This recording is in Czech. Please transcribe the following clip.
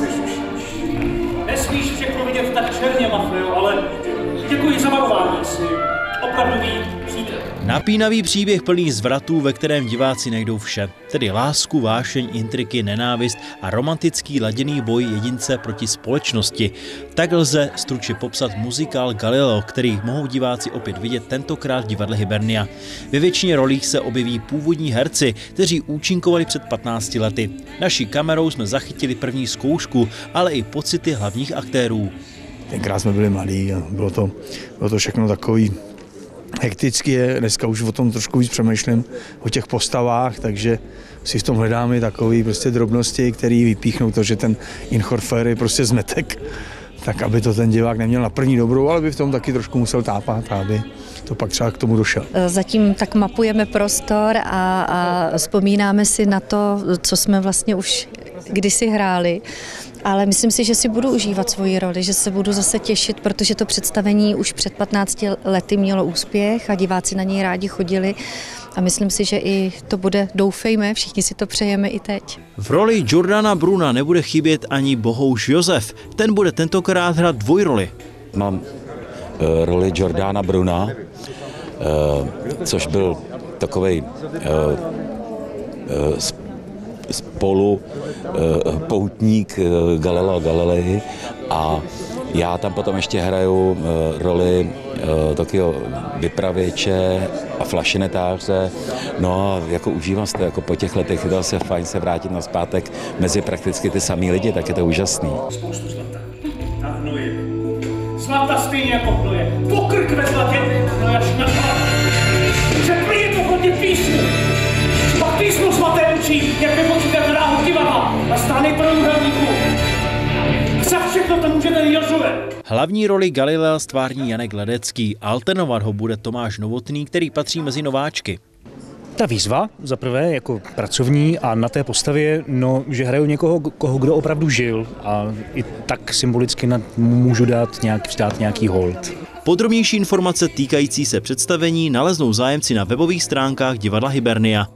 neřešíš. Nesmíš všechno vidět tak černě, Mafio, ale děkuji za varování, jsi opravdový přítel. Napínavý příběh plný zvratů, ve kterém diváci najdou vše, tedy lásku, vášeň, intriky, nenávist a romantický laděný boj jedince proti společnosti. Tak lze stručně popsat muzikál Galileo, který mohou diváci opět vidět tentokrát v divadle Hibernia. Ve většině rolích se objeví původní herci, kteří účinkovali před 15 lety. Naší kamerou jsme zachytili první zkoušku, ale i pocity hlavních aktérů. Tenkrát jsme byli malí a bylo to, bylo to všechno takový hekticky je, dneska už o tom trošku víc přemýšlím, o těch postavách, takže si v tom hledáme takové prostě drobnosti, které vypíchnou to, že ten Inchorfer je prostě zmetek, tak aby to ten divák neměl na první dobrou, ale by v tom taky trošku musel tápat, aby to pak třeba k tomu došel. Zatím tak mapujeme prostor a, a vzpomínáme si na to, co jsme vlastně už kdysi hráli ale myslím si, že si budu užívat svoji roli, že se budu zase těšit, protože to představení už před 15 lety mělo úspěch a diváci na něj rádi chodili a myslím si, že i to bude, doufejme, všichni si to přejeme i teď. V roli Jordana Bruna nebude chybět ani Bohouš Josef, ten bude tentokrát hrát dvojroli. Mám uh, roli Jordana Bruna, uh, což byl takový uh, spolu eh, poutník eh, Galileo Galilei a já tam potom ještě hraju eh, roli takového vypravěče a flašinetáře. No a jako užívám se to, jako po těch letech je to se fajn se vrátit na zpátek mezi prakticky ty samý lidi, tak je to úžasný. Spoustu zlata. A. Zlata stejně jako hnoje. Pokrk ve zlatě, Ten Jozue. Hlavní roli Galilea stvární Janek Ledecký. Alternovat ho bude Tomáš Novotný, který patří mezi nováčky. Ta výzva za prvé jako pracovní a na té postavě, no, že hraju někoho, koho kdo opravdu žil a i tak symbolicky nad, můžu dát nějak, vzdát nějaký hold. Podrobnější informace týkající se představení naleznou zájemci na webových stránkách divadla Hibernia.